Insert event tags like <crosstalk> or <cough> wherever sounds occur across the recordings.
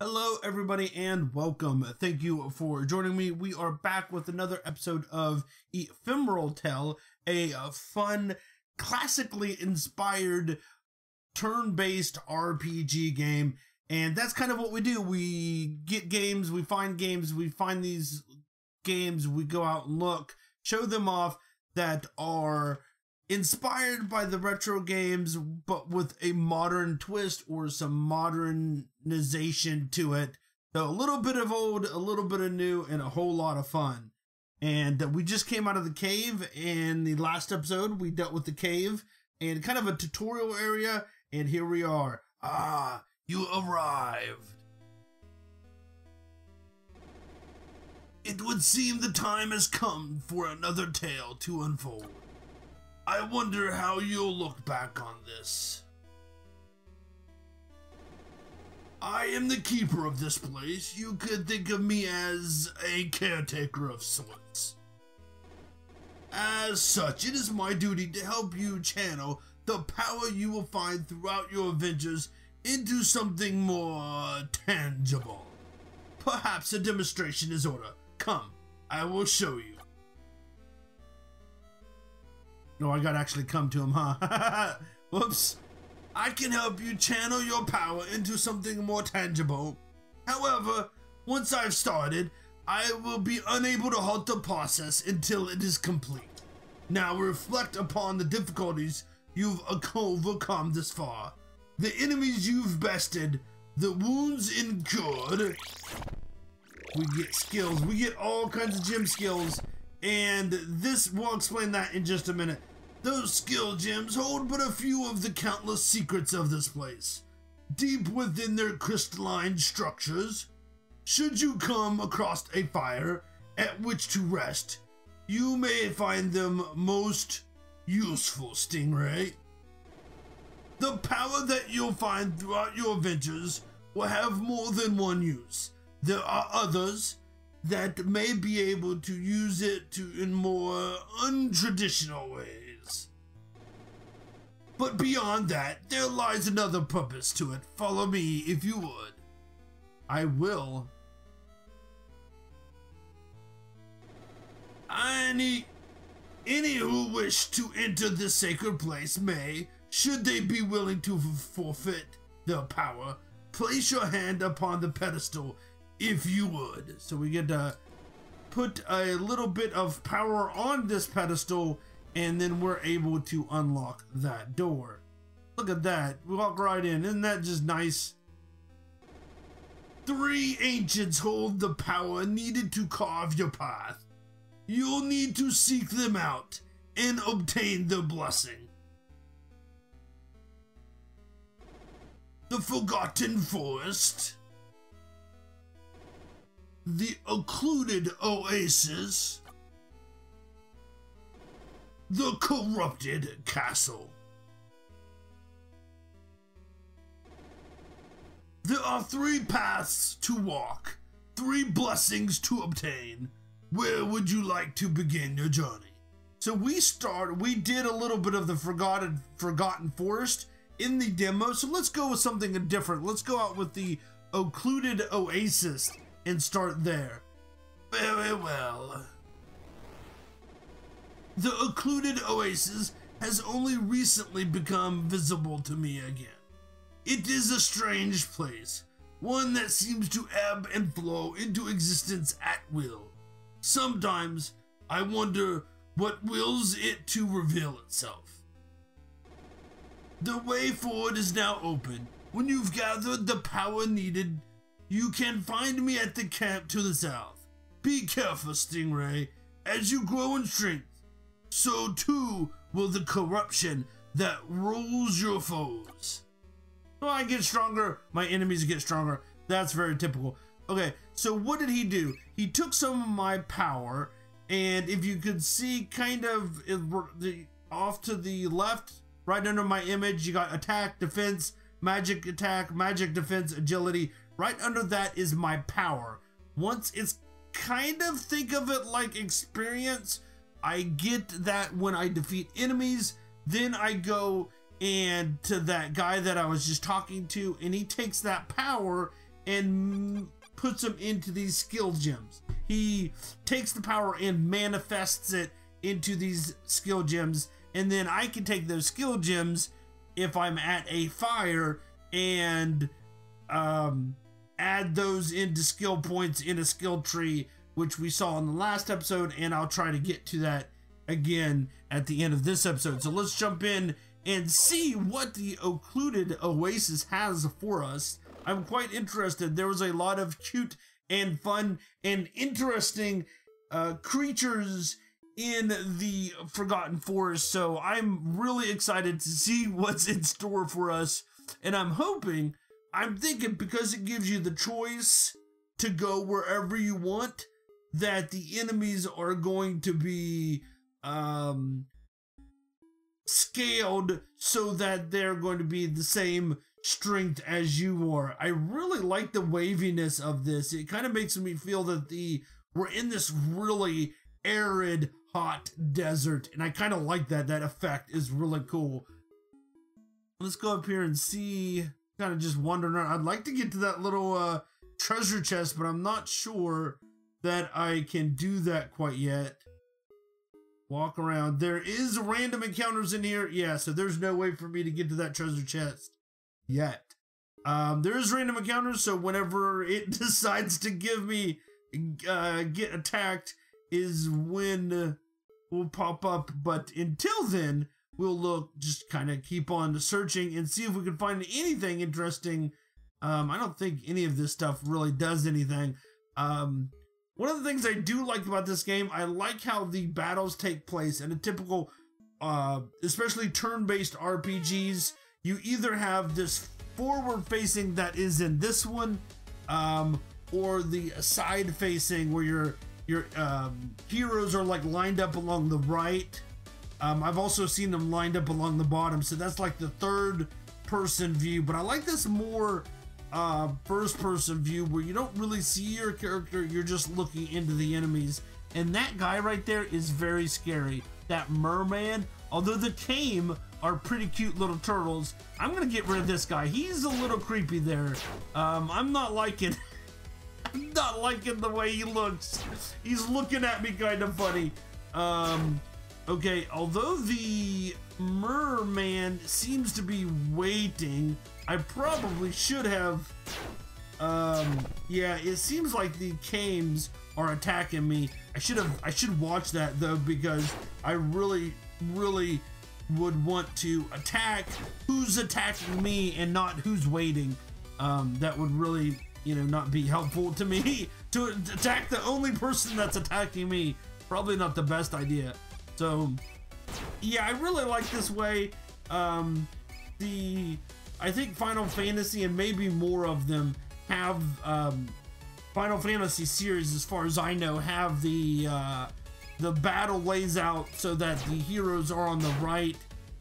Hello, everybody, and welcome. Thank you for joining me. We are back with another episode of Ephemeral Tale, a uh, fun, classically inspired turn based RPG game. And that's kind of what we do. We get games, we find games, we find these games, we go out and look, show them off that are inspired by the retro games, but with a modern twist or some modernization to it. So a little bit of old, a little bit of new, and a whole lot of fun. And we just came out of the cave in the last episode. We dealt with the cave and kind of a tutorial area. And here we are. Ah, you arrived. It would seem the time has come for another tale to unfold. I wonder how you'll look back on this. I am the keeper of this place. You could think of me as a caretaker of sorts. As such, it is my duty to help you channel the power you will find throughout your adventures into something more tangible. Perhaps a demonstration is order. Come, I will show you. No, I gotta actually come to him, huh? <laughs> Whoops. I can help you channel your power into something more tangible. However, once I've started, I will be unable to halt the process until it is complete. Now reflect upon the difficulties you've overcome this far, the enemies you've bested, the wounds incurred. We get skills, we get all kinds of gem skills, and this, we'll explain that in just a minute. Those skill gems hold but a few of the countless secrets of this place. Deep within their crystalline structures, should you come across a fire at which to rest, you may find them most useful, Stingray. The power that you'll find throughout your adventures will have more than one use. There are others that may be able to use it to in more untraditional ways. But beyond that, there lies another purpose to it. Follow me if you would. I will. Any, any who wish to enter this sacred place may, should they be willing to forfeit their power, place your hand upon the pedestal if you would. So we get to put a little bit of power on this pedestal and then we're able to unlock that door. Look at that. We walk right in. Isn't that just nice? Three ancients hold the power needed to carve your path. You'll need to seek them out and obtain their blessing. The Forgotten Forest. The Occluded Oasis the corrupted castle. There are three paths to walk, three blessings to obtain. Where would you like to begin your journey? So we start, we did a little bit of the forgotten forgotten forest in the demo. So let's go with something different. Let's go out with the occluded oasis and start there. Very well. The occluded oasis has only recently become visible to me again. It is a strange place, one that seems to ebb and flow into existence at will. Sometimes I wonder what wills it to reveal itself. The way forward is now open. When you've gathered the power needed, you can find me at the camp to the south. Be careful, Stingray. As you grow in strength, so too will the corruption that rules your foes. Well, I get stronger, my enemies get stronger. That's very typical. Okay, so what did he do? He took some of my power, and if you could see kind of off to the left, right under my image, you got attack, defense, magic attack, magic defense, agility. Right under that is my power. Once it's kind of think of it like experience, I get that when I defeat enemies, then I go and to that guy that I was just talking to, and he takes that power and puts them into these skill gems. He takes the power and manifests it into these skill gems, and then I can take those skill gems if I'm at a fire and um, add those into skill points in a skill tree, which we saw in the last episode, and I'll try to get to that again at the end of this episode. So let's jump in and see what the occluded oasis has for us. I'm quite interested. There was a lot of cute and fun and interesting uh, creatures in the Forgotten Forest, so I'm really excited to see <laughs> what's in store for us. And I'm hoping, I'm thinking because it gives you the choice to go wherever you want, that the enemies are going to be um, scaled so that they're going to be the same strength as you are. I really like the waviness of this. It kind of makes me feel that the we're in this really arid hot desert and I kind of like that that effect is really cool. Let's go up here and see kind of just wandering around. I'd like to get to that little uh treasure chest, but I'm not sure that I can do that quite yet. Walk around. There is random encounters in here. Yeah, so there's no way for me to get to that treasure chest yet. Um, there is random encounters, so whenever <laughs> it decides to give me uh, get attacked is when will pop up. But until then, we'll look, just kind of keep on searching and see if we can find anything interesting. Um, I don't think any of this stuff really does anything. Um, one of the things I do like about this game, I like how the battles take place in a typical, uh, especially turn-based RPGs. You either have this forward-facing that is in this one, um, or the side-facing where your your um, heroes are like lined up along the right. Um, I've also seen them lined up along the bottom, so that's like the third-person view. But I like this more uh, first person view where you don't really see your character, you're just looking into the enemies. And that guy right there is very scary. That merman, although the tame are pretty cute little turtles, I'm gonna get rid of this guy. He's a little creepy there. Um, I'm not liking, <laughs> I'm not liking the way he looks. He's looking at me kind of funny. Um, okay, although the merman seems to be waiting, I probably should have. Um, yeah, it seems like the Kames are attacking me. I should have. I should watch that though because I really, really would want to attack who's attacking me and not who's waiting. Um, that would really, you know, not be helpful to me <laughs> to attack the only person that's attacking me. Probably not the best idea. So, yeah, I really like this way. Um, the I think Final Fantasy and maybe more of them have um, Final Fantasy series, as far as I know, have the uh, the battle lays out so that the heroes are on the right.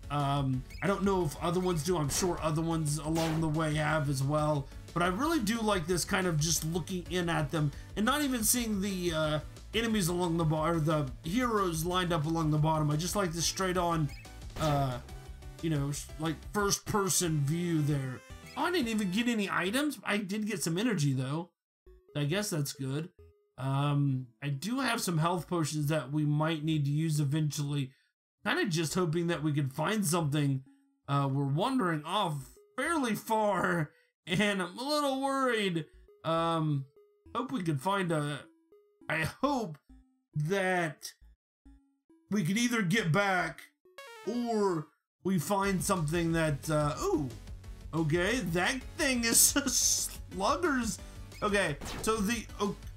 Um, I don't know if other ones do. I'm sure other ones along the way have as well. But I really do like this kind of just looking in at them and not even seeing the uh, enemies along the bar, the heroes lined up along the bottom. I just like this straight on uh, you know, like first person view there. I didn't even get any items. I did get some energy though. I guess that's good. Um, I do have some health potions that we might need to use eventually. Kind of just hoping that we could find something. Uh, we're wandering off fairly far, <laughs> and I'm a little worried. Um, hope we could find a. I hope that we can either get back or we find something that, uh, ooh, okay, that thing is <laughs> sluggers. Okay, so the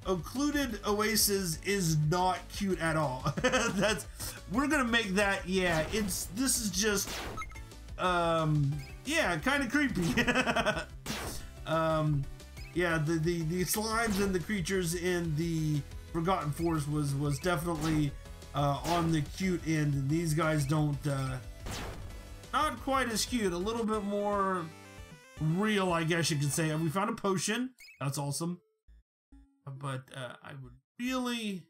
occluded oasis is not cute at all. <laughs> That's, we're gonna make that, yeah, it's, this is just, um, yeah, kind of creepy. <laughs> um, yeah, the, the, the slimes and the creatures in the Forgotten Forest was, was definitely, uh, on the cute end, and these guys don't, uh, not quite as cute, a little bit more real, I guess you could say. We found a potion. That's awesome. But uh, I would really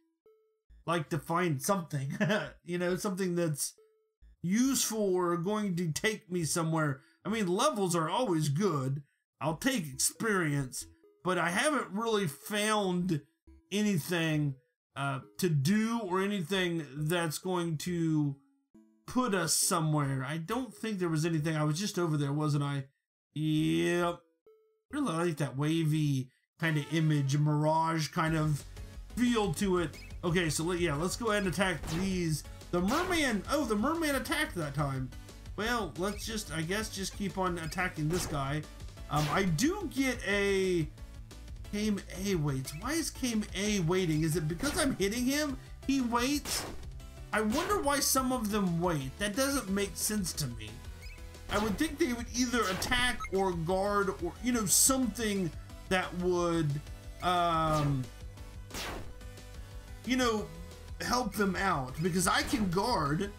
like to find something, <laughs> you know, something that's useful or going to take me somewhere. I mean, levels are always good. I'll take experience, but I haven't really found anything uh, to do or anything that's going to put us somewhere. I don't think there was anything. I was just over there, wasn't I? Yep. Really like that wavy kind of image, mirage kind of feel to it. Okay, so yeah, let's go ahead and attack these. The merman, oh, the merman attacked that time. Well, let's just, I guess, just keep on attacking this guy. Um, I do get a Kame A waits. Why is Kame A waiting? Is it because I'm hitting him? He waits? I wonder why some of them wait. That doesn't make sense to me. I would think they would either attack or guard or, you know, something that would, um, you know, help them out because I can guard.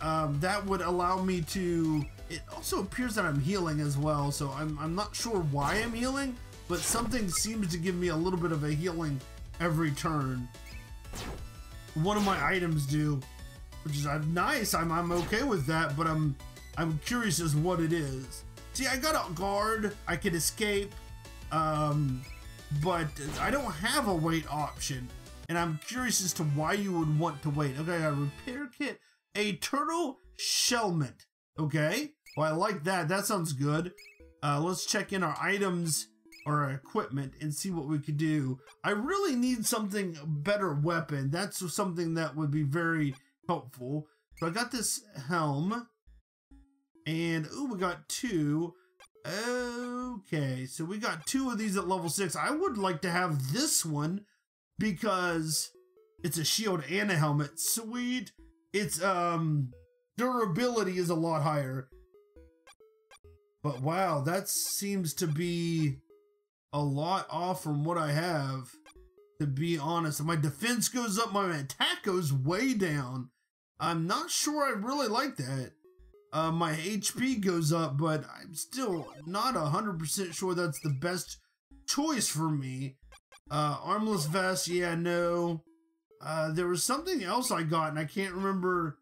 Um, that would allow me to. It also appears that I'm healing as well, so I'm, I'm not sure why I'm healing, but something seems to give me a little bit of a healing every turn. One of my items do, which is nice. I'm, I'm okay with that, but I'm I'm curious as what it is. See, I got a guard. I could escape, um, but I don't have a wait option and I'm curious as to why you would want to wait. Okay, a repair kit, a turtle shellment. Okay, well I like that. That sounds good. Uh, let's check in our items our equipment and see what we could do. I really need something better weapon. That's something that would be very helpful. So I got this helm, and oh, we got two. Okay, so we got two of these at level six. I would like to have this one because it's a shield and a helmet. Sweet. Its um durability is a lot higher. But wow, that seems to be a lot off from what I have. To be honest, my defense goes up, my attack goes way down. I'm not sure I really like that. Uh, my HP goes up, but I'm still not 100% sure that's the best choice for me. Uh, armless vest, yeah, no. Uh, there was something else I got, and I can't remember.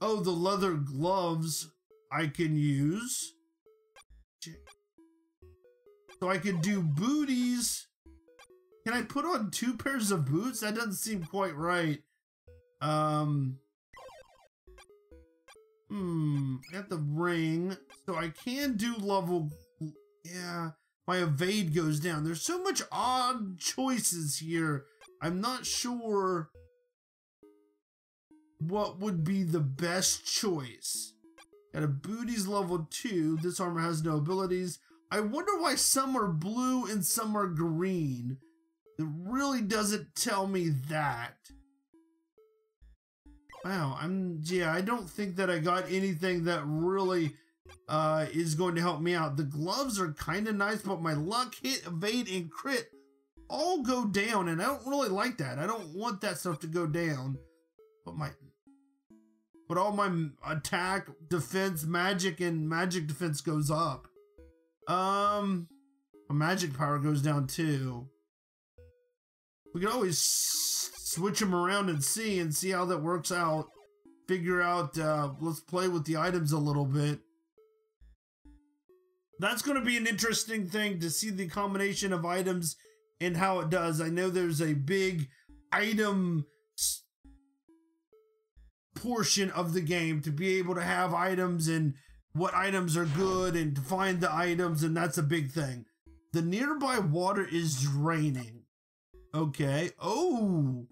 Oh, the leather gloves I can use. So I could do booties. Can I put on two pairs of boots? That doesn't seem quite right. Um. Hmm. Got the ring. So I can do level. Yeah my evade goes down. There's so much odd choices here. I'm not sure what would be the best choice. Got a booties level 2. This armor has no abilities. I wonder why some are blue and some are green. It really doesn't tell me that. Wow, I'm yeah, I don't think that I got anything that really uh, is going to help me out. The gloves are kind of nice, but my luck, hit, evade, and crit all go down, and I don't really like that. I don't want that stuff to go down. But my, but all my attack, defense, magic, and magic defense goes up. Um, my magic power goes down too. We can always switch them around and see and see how that works out. Figure out, uh, let's play with the items a little bit that's going to be an interesting thing to see the combination of items and how it does. I know there's a big item portion of the game to be able to have items and what items are good and to find the items, and that's a big thing. The nearby water is draining. Okay. Oh,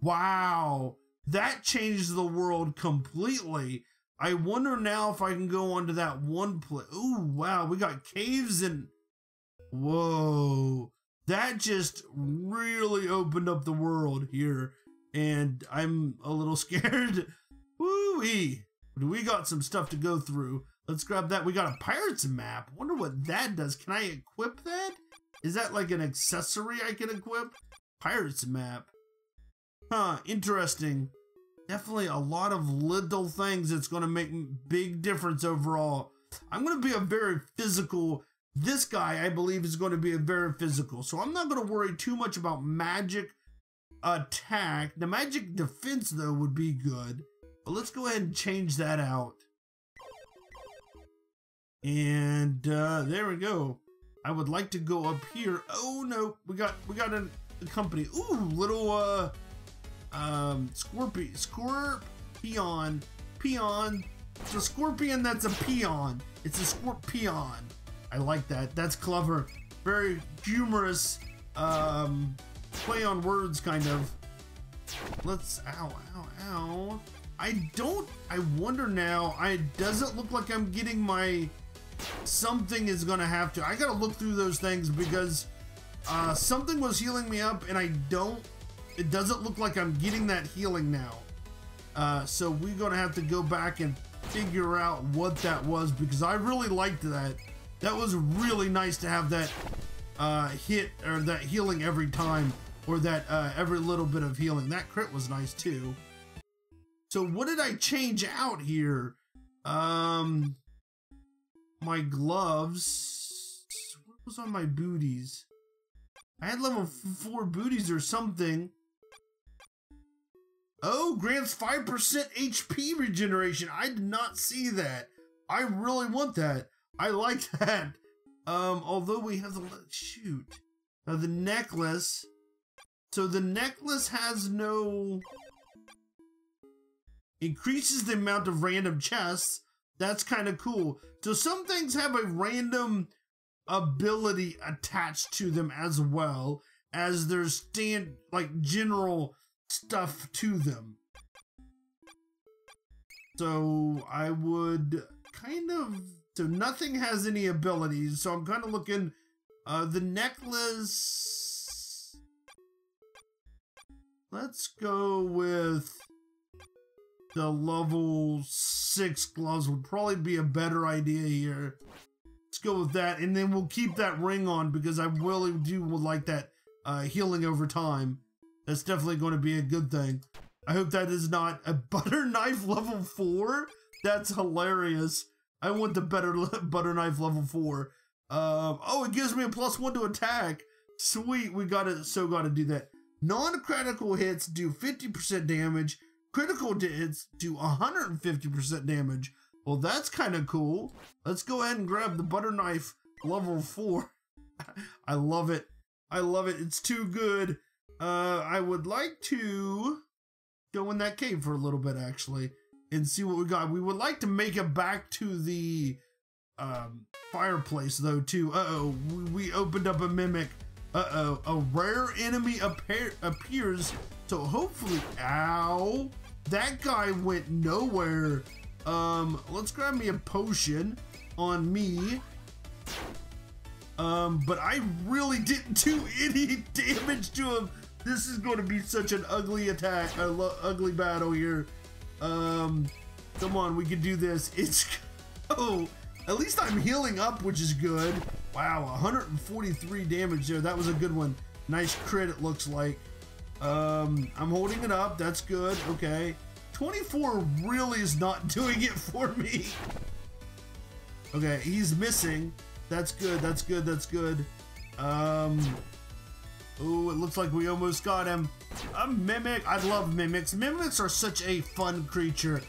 wow. That changed the world completely. I wonder now if I can go onto that one place. Oh, wow, we got caves and whoa, that just really opened up the world here, and I'm a little <laughs> scared. Woo wee! We got some stuff to go through. Let's grab that. We got a pirates map. Wonder what that does. Can I equip that? Is that like an accessory I can equip? Pirates map. Huh, interesting definitely a lot of little things that's going to make big difference overall. I'm going to be a very physical. This guy, I believe, is going to be a very physical. So I'm not going to worry too much about magic attack. The magic defense, though, would be good. But let's go ahead and change that out. And uh, there we go. I would like to go up here. Oh no, we got we got a, a company. Ooh, little uh um scorpion scorpion peon. It's a scorpion that's a peon. It's a scorpion. I like that. That's clever. Very humorous um play on words kind of. Let's ow ow ow. I don't I wonder now, I doesn't look like I'm getting my something is gonna have to. I gotta look through those things because uh, something was healing me up, and I don't. It doesn't look like I'm getting that healing now. Uh, so we're gonna have to go back and figure out what that was because I really liked that. That was really nice to have that uh, hit or that healing every time, or that uh, every little bit of healing. That crit was nice too. So what did I change out here? Um, my gloves. What was on my booties? I had level 4 booties or something. Oh, grants 5% HP regeneration. I did not see that. I really want that. I like <laughs> that. Um, although we have the shoot. Now the necklace. So the necklace has no increases the amount of random chests. That's kind of cool. So some things have a random ability attached to them as well as their stand like general stuff to them. So I would kind of so nothing has any abilities. So I'm kind of looking uh the necklace Let's go with the level six gloves would probably be a better idea here. Let's go with that, and then we'll keep that ring on because I really do would like that uh, healing over time. That's definitely going to be a good thing. I hope that is not a <laughs> butter knife level four. That's hilarious. I want the better butter knife level four. Um, oh, it gives me a plus one to attack. Sweet, we gotta so gotta do that. Non-critical hits do 50% damage Critical hits do 150% damage. Well, that's kind of cool. Let's go ahead and grab the butter knife level 4. <laughs> I love it. I love it. It's too good. Uh, I would like to go in that cave for a little bit, actually, and see what we got. We would like to make it back to the um, fireplace, though, too. Uh-oh, we opened up a mimic. Uh-oh, a rare enemy appear appears so hopefully, ow, that guy went nowhere. Um, let's grab me a potion on me. Um, but I really didn't do <laughs> any damage to him. This is going to be such an ugly attack, a ugly battle here. Um, come on, we can do this. <laughs> It's, oh, at least I'm healing up, which is good. Wow, 143 damage there. That was a good one. Nice crit, it looks like. Um, I'm holding it up. That's good. Okay. 24 really is not <laughs> doing it for me. Okay, he's missing. That's good. That's good. That's good. Um. Oh, it looks like we almost got him. A mimic. I love mimics. Mimics are such a fun creature.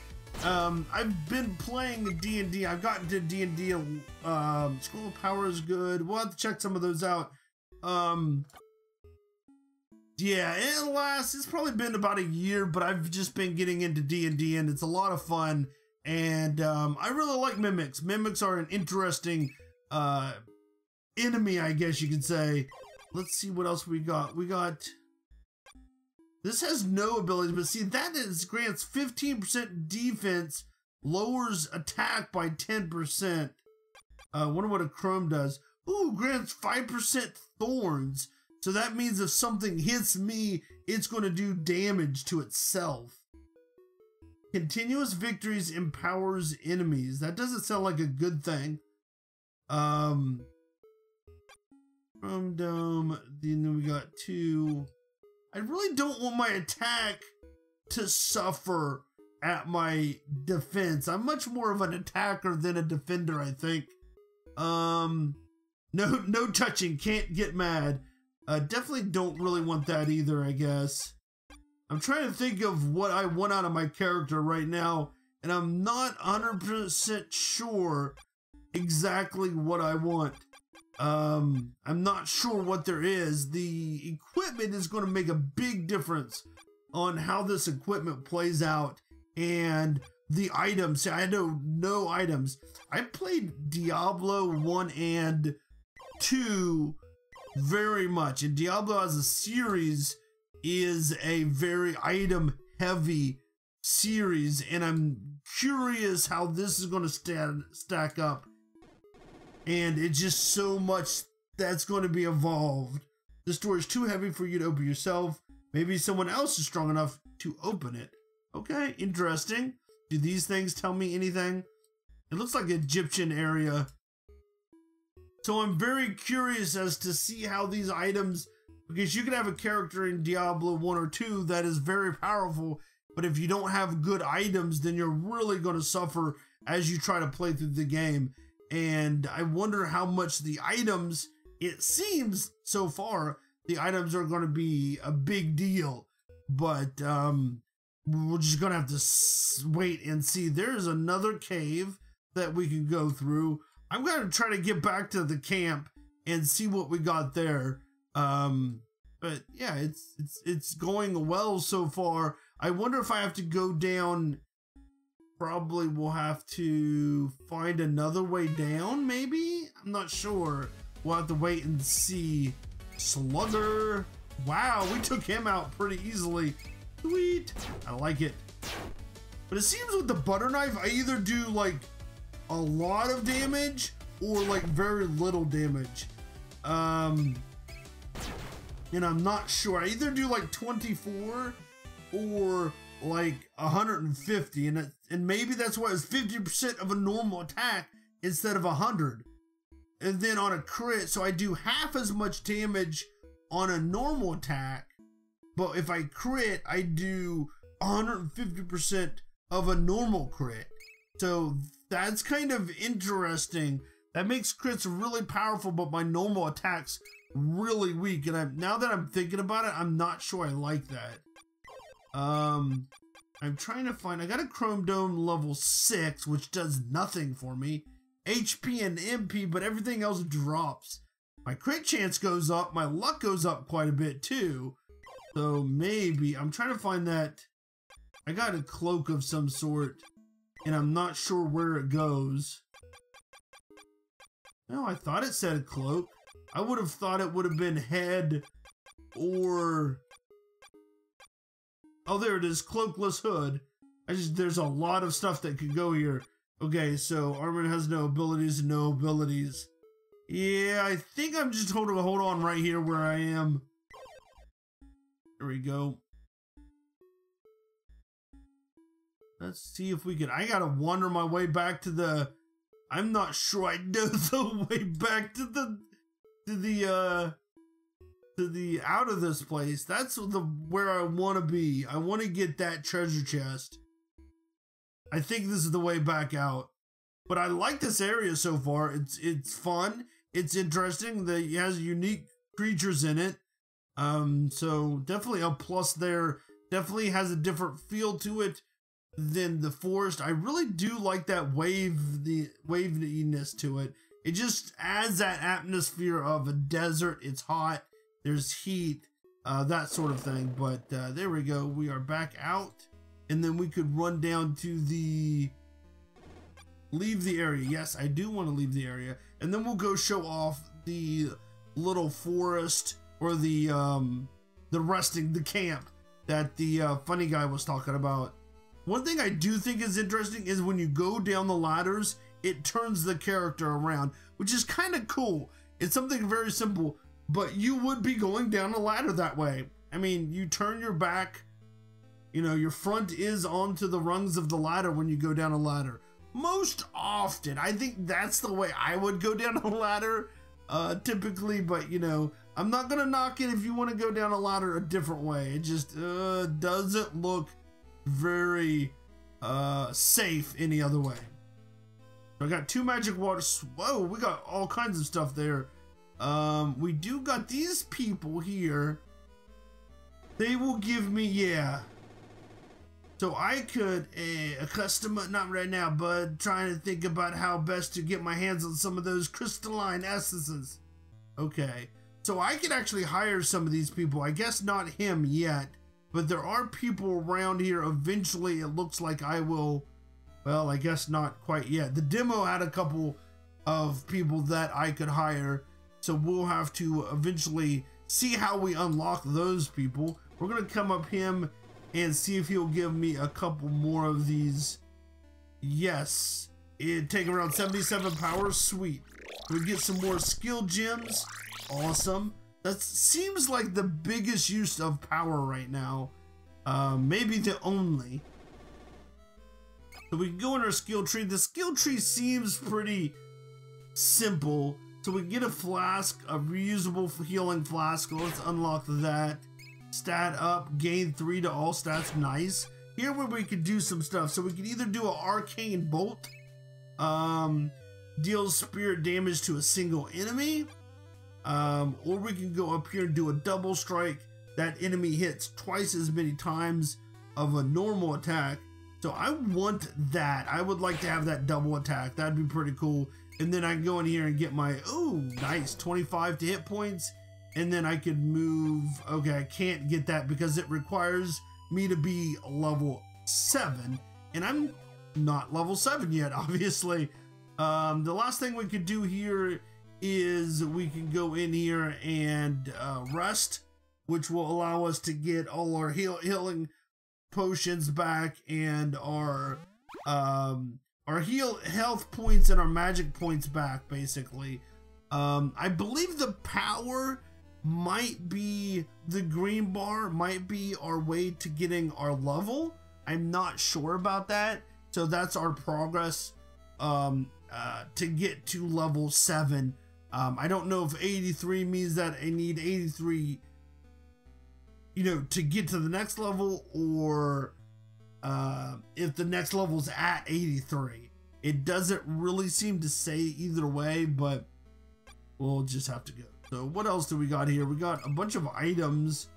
Um, I've been playing D&D. I've gotten to D&D. Um, Scroll of Power is good. We'll have to check some of those out. Um, yeah, it lasts. It's probably been about a year, but I've just been getting into D and D, and it's a lot of fun. And um, I really like mimics. Mimics are an interesting uh, enemy, I guess you could say. Let's see what else we got. We got. This has no abilities, but see that is grants 15% defense, lowers attack by 10%. I uh, wonder what a chrome does. Ooh, grants 5% thorns. So that means if something hits me, it's going to do damage to itself. Continuous victories empowers enemies. That doesn't sound like a good thing. Um, Chrome Dome, then we got two. I really don't want my attack to suffer at my defense. I'm much more of an attacker than a defender, I think. Um, no, no touching. Can't get mad. Uh, definitely don't really want that either, I guess. I'm trying to think of what I want out of my character right now, and I'm not 100% sure exactly what I want. Um, I'm not sure what there is. The equipment is going to make a big difference on how this equipment plays out and the items. I know no items. I played Diablo 1 and 2 very much, and Diablo as a series is a very item heavy series, and I'm curious how this is going to stand stack up. And it's just so much that's going to be evolved. The store is too heavy for you to open yourself. Maybe someone else is strong enough to open it. Okay, interesting. Do these things tell me anything? It looks like Egyptian area. So I'm very curious as to see how these items, because you can have a character in Diablo 1 or 2 that is very powerful, but if you don't have good items, then you're really going to suffer as you try to play through the game. And I wonder how much the items, it seems so far, the items are going to be a big deal. But um, we're just gonna have to wait and see. There's another cave that we can go through. I'm gonna try to get back to the camp and see what we got there. Um, but yeah, it's it's it's going well so far. I wonder if I have to go down. Probably we'll have to find another way down. Maybe I'm not sure. We'll have to wait and see. Slugger. Wow, we took him out pretty easily. Sweet. I like it. But it seems with the butter knife, I either do like a lot of damage or like very little damage. Um, and I'm not sure. I either do like 24 or like 150, and it, and maybe that's why it's 50% of a normal attack instead of 100. And then on a crit, so I do half as much damage on a normal attack but if I crit, I do 150% of a normal crit. So that's kind of interesting. That makes crits really powerful, but my normal attacks really weak. And I'm now that I'm thinking about it, I'm not sure I like that. Um, I'm trying to find. I got a Chrome Dome level six, which does nothing for me. HP and MP, but everything else drops. My crit chance goes up. My luck goes up quite a bit too. So maybe, I'm trying to find that. I got a cloak of some sort, and I'm not sure where it goes. No, I thought it said cloak. I would have thought it would have been head or... Oh, there it is, cloakless hood. I just, there's a lot of stuff that could go here. Okay, so Armin has no abilities no abilities. Yeah, I think I'm just holding hold on right here where I am. There we go. Let's see if we can. I gotta wander my way back to the. I'm not sure I know <laughs> the way back to the to the uh to the out of this place. That's the where I want to be. I want to get that treasure chest. I think this is the way back out. But I like this area so far. It's it's fun. It's interesting. That it has unique creatures in it. Um, so definitely a plus there. Definitely has a different feel to it than the forest. I really do like that wave the waviness to it. It just adds that atmosphere of a desert. It's hot. There's heat. Uh, that sort of thing. But uh, there we go. We are back out, and then we could run down to the leave the area. Yes, I do want to leave the area, and then we'll go show off the little forest or the um the resting the camp that the uh, funny guy was talking about. One thing I do think is interesting is when you go down the ladders, it turns the character around, which is kind of cool. It's something very simple, but you would be going down a ladder that way. I mean, you turn your back, you know, your front is onto the rungs of the ladder when you go down a ladder. Most often, I think that's the way I would go down a ladder uh, typically, but you know, I'm not gonna knock it if you want to go down a ladder a different way. It just uh, doesn't look very uh, safe any other way. I got two magic waters. Whoa, we got all kinds of stuff there. Um, we do got these people here. They will give me, yeah. So I could, uh, a customer, not right now, but trying to think about how best to get my hands on some of those crystalline essences. Okay. So I could actually hire some of these people. I guess not him yet, but there are people around here. Eventually, it looks like I will. Well, I guess not quite yet. The demo had a couple of people that I could hire, so we'll have to eventually see how we unlock those people. We're gonna come up him and see if he'll give me a couple more of these. Yes, it take around 77 power. Sweet. We get some more skill gems. Awesome. That seems like the biggest use of power right now. Uh, maybe the only. So we can go in our skill tree. The skill tree seems pretty simple. So we get a flask, a reusable healing flask. Let's unlock that. Stat up, gain three to all stats. Nice. Here where we could do some stuff. So we could either do an arcane bolt, um, deals spirit damage to a single enemy, um, or we can go up here and do a double strike. That enemy hits twice as many times of a normal attack. So I want that. I would like to have that double attack. That'd be pretty cool. And then I can go in here and get my, oh, nice, 25 to hit points. And then I could move, okay, I can't get that because it requires me to be level seven. And I'm not level seven yet, <laughs> obviously. Um, the last thing we could do here is we can go in here and uh, rest, which will allow us to get all our heal healing potions back and our um, our heal health points and our magic points back basically. Um i believe the power might be the green bar might be our way to getting our level. I'm not sure about that. So that's our progress um uh to get to level 7 um i don't know if 83 means that i need 83 you know to get to the next level or uh, if the next level's at 83. It doesn't really seem to say either way, but we'll just have to go. So what else do we got here? We got a bunch of items.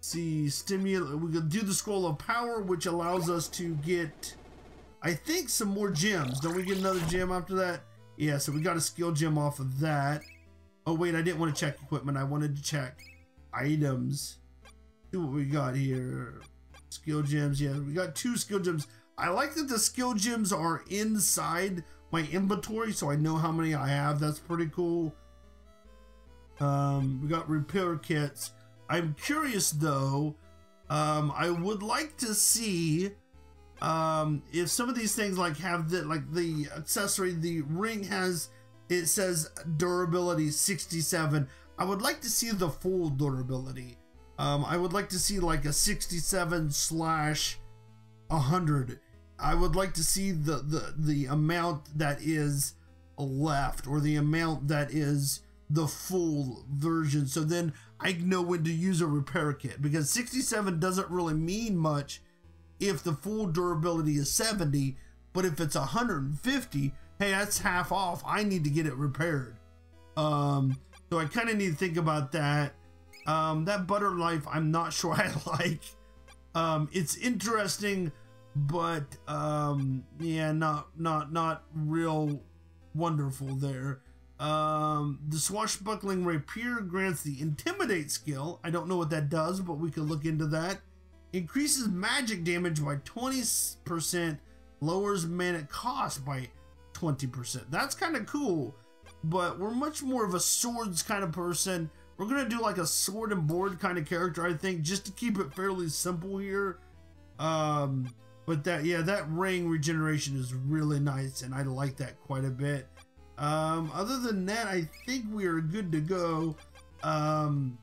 See, stimulate. We could do the scroll of power, which allows us to get, I think, some more gems. Don't we get another gem after that? Yeah, so we got a skill gem off of that. Oh wait, I didn't want to check equipment. I wanted to check items. See what we got here. Skill gems, yeah, we got two skill gems. I like that the skill gems are inside my inventory so I know how many I have. That's pretty cool. Um, we got repair kits. I'm curious though. Um, I would like to see um, if some of these things like have the like the accessory. The ring has it says durability 67. I would like to see the full durability. Um, I would like to see like a 67 slash 100. I would like to see the, the, the amount that is left or the amount that is the full version. So then I know when to use a repair kit because 67 doesn't really mean much if the full durability is 70, but if it's 150, hey, that's half off. I need to get it repaired. Um, so I kind of need to think about that. Um, that butter knife, I'm not <laughs> sure I like. Um, it's interesting, but um, yeah, not not not real wonderful there. Um, the swashbuckling rapier grants the intimidate skill. I don't know what that does, but we could look into that. Increases magic damage by 20%, lowers mana cost by 20%. That's kind of cool, but we're much more of a swords kind of person. We're gonna do like a sword and board kind of character, I think, just to keep it fairly simple here. Um, but that, yeah, that ring regeneration is really nice, and I like that quite a bit. Um, other than that, I think we are good to go. Um,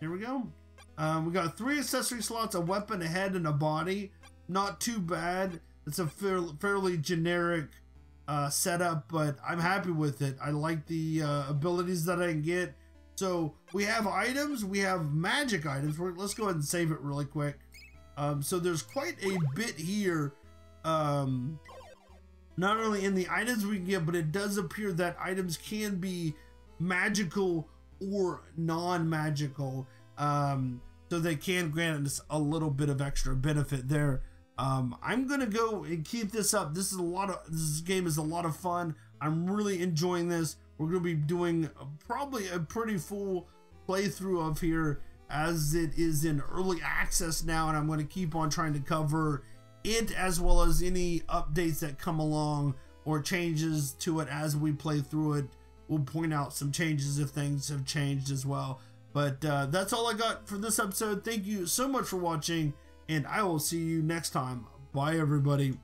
here we go. Um, we got three accessory slots, a weapon, a head, and a body. Not too bad. It's a fair, fairly generic uh, setup, but I'm happy with it. I like the uh, abilities that I can get. So we have items, we have magic items. We're, let's go ahead and save it really quick. Um, so there's quite a bit here. Um, not only in the items we can get, but it does appear that items can be magical or non-magical. Um, so they can grant us a little bit of extra benefit there. Um, I'm gonna go and keep this up. This is a lot of this game is a lot of fun. I'm really enjoying this. we're to be doing probably a pretty full playthrough of here as it is in early access now, and I'm to keep on trying to cover it as well as any updates that come along or changes to it as we play through it. We'll point out some changes if things have changed as well. But uh, that's all I got for this episode. Thank you so much for watching, and I will see you next time. Bye, everybody.